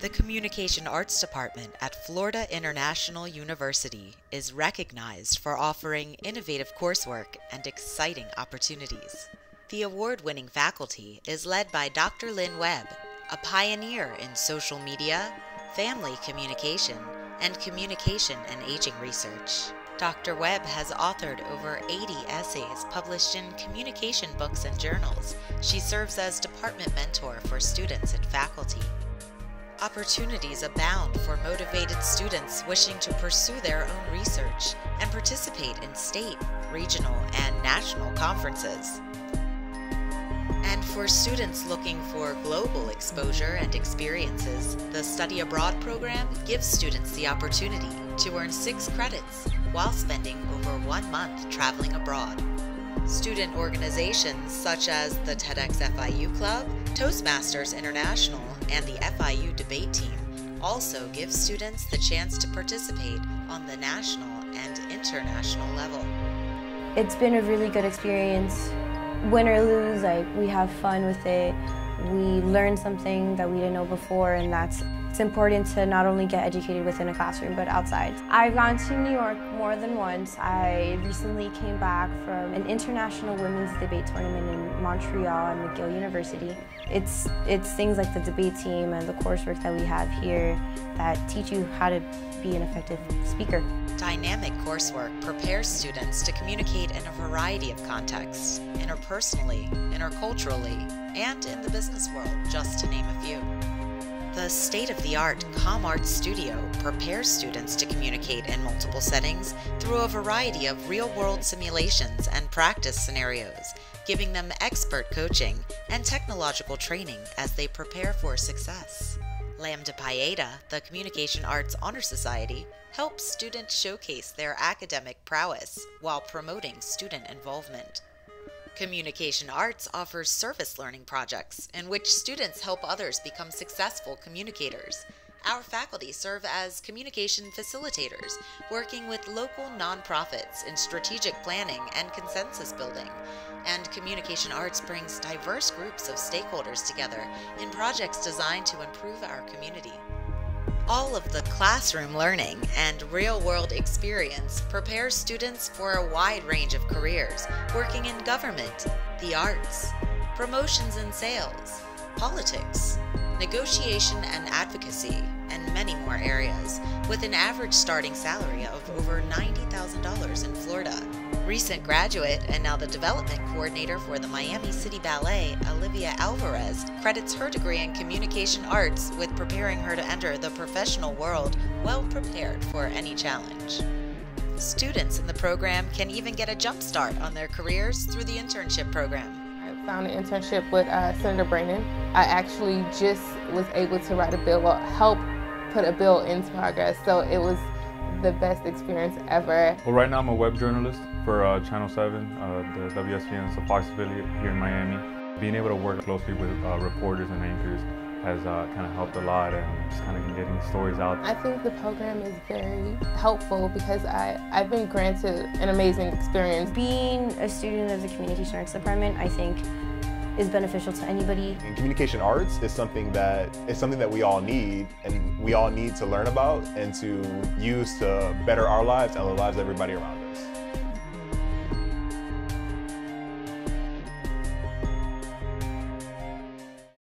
The Communication Arts Department at Florida International University is recognized for offering innovative coursework and exciting opportunities. The award winning faculty is led by Dr. Lynn Webb, a pioneer in social media, family communication, and communication and aging research. Dr. Webb has authored over 80 essays published in communication books and journals. She serves as department mentor for students and faculty. Opportunities abound for motivated students wishing to pursue their own research and participate in state, regional, and national conferences. And for students looking for global exposure and experiences, the Study Abroad program gives students the opportunity to earn six credits while spending over one month traveling abroad. Student organizations such as the TEDx FIU Club, Toastmasters International, and the FIU Debate Team also give students the chance to participate on the national and international level. It's been a really good experience. Win or lose, like we have fun with it. We learn something that we didn't know before, and that's it's important to not only get educated within a classroom, but outside. I've gone to New York more than once. I recently came back from an international women's debate tournament in Montreal and McGill University. It's, it's things like the debate team and the coursework that we have here that teach you how to be an effective speaker. Dynamic coursework prepares students to communicate in a variety of contexts, interpersonally, interculturally, and in the business world, just to name a few. The state of the art ComArt Studio prepares students to communicate in multiple settings through a variety of real world simulations and practice scenarios, giving them expert coaching and technological training as they prepare for success. Lambda Pi Eta, the Communication Arts Honor Society, helps students showcase their academic prowess while promoting student involvement. Communication Arts offers service learning projects in which students help others become successful communicators. Our faculty serve as communication facilitators, working with local nonprofits in strategic planning and consensus building. And Communication Arts brings diverse groups of stakeholders together in projects designed to improve our community. All of the classroom learning and real world experience prepares students for a wide range of careers, working in government, the arts, promotions and sales, politics, negotiation and advocacy, and many more areas, with an average starting salary of over $90,000 in Florida. Recent graduate and now the development coordinator for the Miami City Ballet, Olivia Alvarez, credits her degree in communication arts with preparing her to enter the professional world well prepared for any challenge. Students in the program can even get a jump start on their careers through the internship program. I found an internship with uh, Senator Brannan. I actually just was able to write a bill, well, help put a bill into progress. So it was the best experience ever. Well, right now I'm a web journalist for uh, Channel 7, uh, the WSVN, the Fox affiliate here in Miami. Being able to work closely with uh, reporters and anchors has uh, kind of helped a lot and just kind of getting stories out. I think the program is very helpful because I, I've been granted an amazing experience. Being a student of the Communication Arts Department, I think is beneficial to anybody. And communication arts is something that is something that we all need and we all need to learn about and to use to better our lives and the lives of everybody around us.